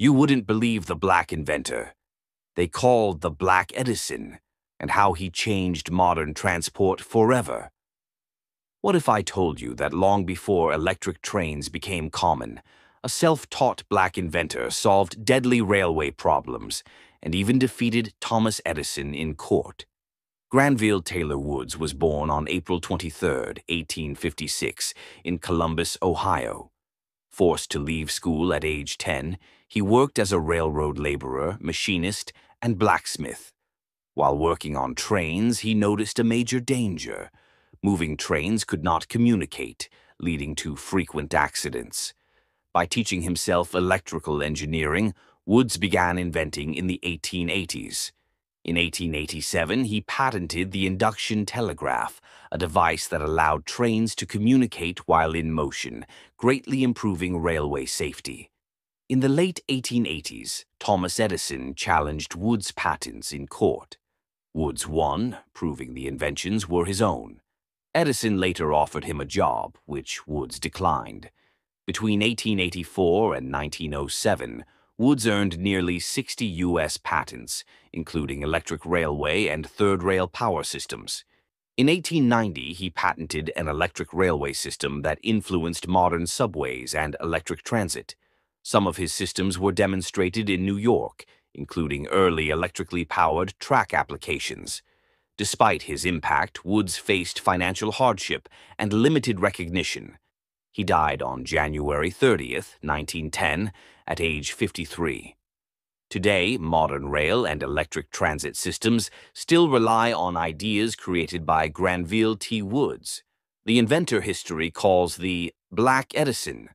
You wouldn't believe the black inventor. They called the Black Edison, and how he changed modern transport forever. What if I told you that long before electric trains became common, a self-taught black inventor solved deadly railway problems and even defeated Thomas Edison in court? Granville Taylor Woods was born on April 23, 1856, in Columbus, Ohio. Forced to leave school at age 10, he worked as a railroad laborer, machinist, and blacksmith. While working on trains, he noticed a major danger. Moving trains could not communicate, leading to frequent accidents. By teaching himself electrical engineering, Woods began inventing in the 1880s. In 1887, he patented the induction telegraph, a device that allowed trains to communicate while in motion, greatly improving railway safety. In the late 1880s, Thomas Edison challenged Woods' patents in court. Woods won, proving the inventions were his own. Edison later offered him a job, which Woods declined. Between 1884 and 1907, Woods earned nearly 60 U.S. patents, including electric railway and third rail power systems. In 1890, he patented an electric railway system that influenced modern subways and electric transit. Some of his systems were demonstrated in New York, including early electrically powered track applications. Despite his impact, Woods faced financial hardship and limited recognition. He died on January 30, 1910, at age 53. Today, modern rail and electric transit systems still rely on ideas created by Granville T. Woods. The inventor history calls the Black Edison